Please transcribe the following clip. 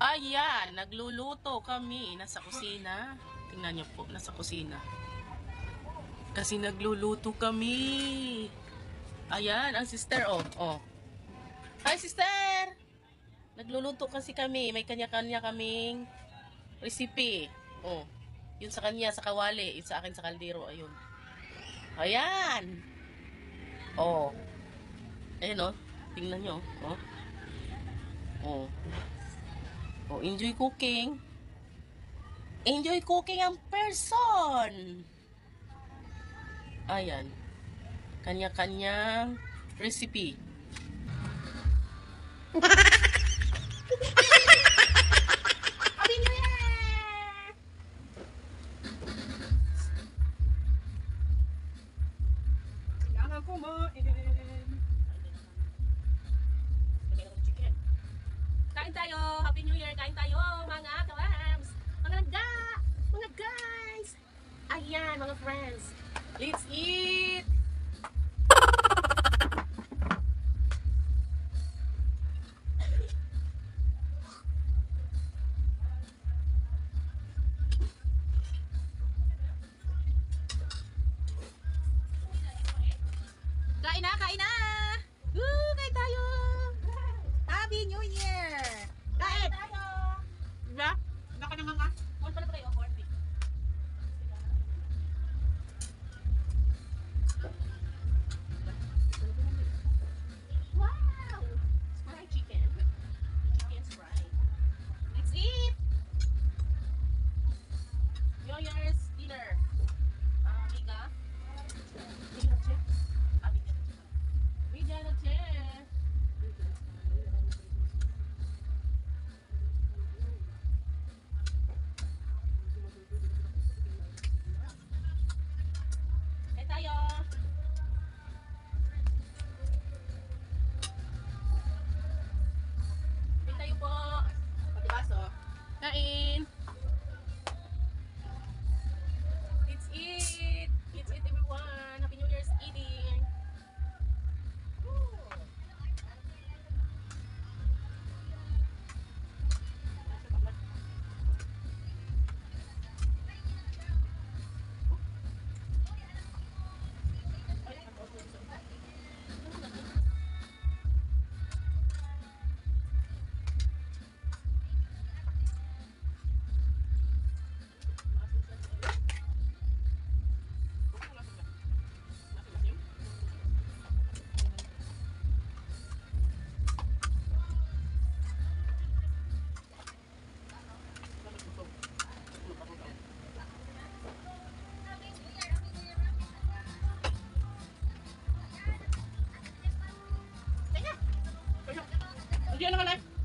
Ayan, nagluluto kami. Nasa kusina. Tingnan niyo po, nasa kusina. Kasi nagluluto kami. Ayan, ang sister, oh. oh. Hi, sister! Nagluluto kasi kami. May kanya-kanya kaming recipe. Oh. Yun sa kanya, sa kawali. Yun sa akin, sa kaldero. Ayun. Ayan! Oh. Ayun, oh. Tingnan nyo, oh. Oh. Oh, enjoy cooking. Enjoy cooking ang person. Ayan. Kanya-kanyang recipe. Kain tayo! Happy New Year! Kain tayo, mga kawams! Mga nagda! Mga guys! Ayan, mga friends! Let's eat! Kain na, kain na! Woo, kain tayo! Happy New Year! Kain! Diba? Naman ka. Huwag pala kayo. Eh. Wow! Chicken. Chicken. Let's eat! Dinner. Ah, Dia.